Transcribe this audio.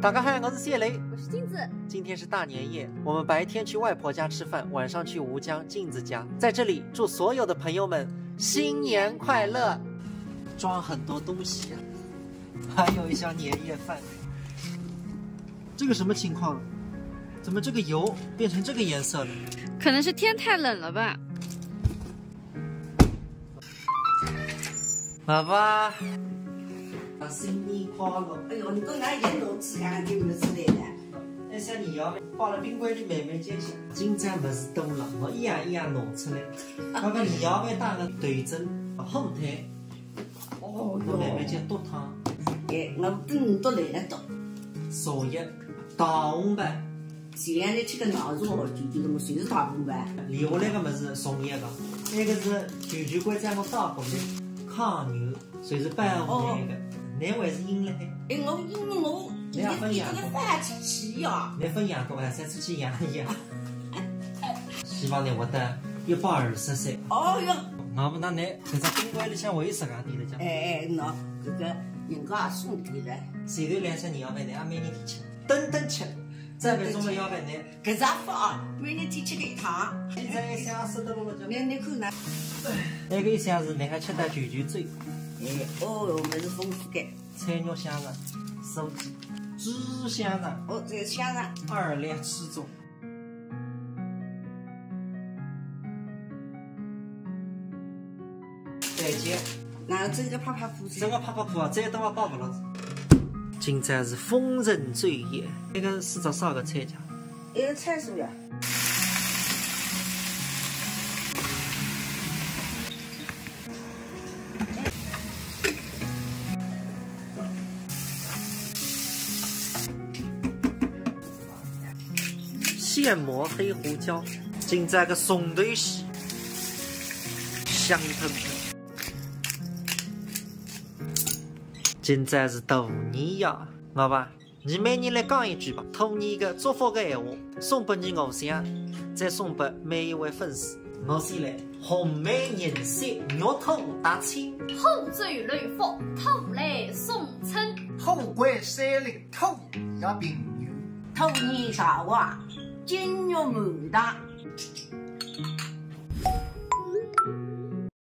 大家好，我是谢雷，我是镜子。今天是大年夜，我们白天去外婆家吃饭，晚上去吴江镜子家。在这里祝所有的朋友们新年快乐！装很多东西啊，还有一箱年夜饭。这个什么情况？怎么这个油变成这个颜色了？可能是天太冷了吧。爸新年快乐！哎呦，你都拿一弄吃干就没出来了。那像你要放了冰柜里慢慢解下。今朝么子多了，我一样一样弄出来。那个你要不要打个对症后台？哦哟，慢慢煎多汤。哎，我等你都来了都。烧一大红白。前两天吃个闹肉，就就这么随时大红白。留下来个么子送一个，那个是舅舅乖在我打过的炕牛，随时摆红那个。哪位是阴嘞？哎，我阴我，你你这个饭吃气呀？你分阳光还是吃起阳一养？希望你活得一百二十岁。哦哟，那不那你在冰柜里向为啥个地了讲？哎哎，那这个人家送的了。前头两箱年夜饭呢，俺每年天吃，顿顿吃。再别中了要饭呢，搿咋发啊？每年天吃个一趟。现在一箱舍得了了你你看那，那个一箱是你还吃得九九嘴。哎，哦，么是丰富感。菜肉香肠、手指、猪香肠，哦，这个香肠。二两吃中。再见。那整个啪啪裤子。整个啪啪裤啊，再等我包个了。今朝是丰人醉宴，那个是做啥个菜价？一个菜数呀。现磨黑胡椒，今朝个松头戏，香喷喷。今朝是大年呀，老板，你每年来讲一句吧，兔年个祝福个闲话，送给你偶像，再送给每一位粉丝。我先来，红梅人色，玉兔大清，虎嘴雷福，兔来送春，兔归山林，兔也平牛，兔年少娃。金玉满堂，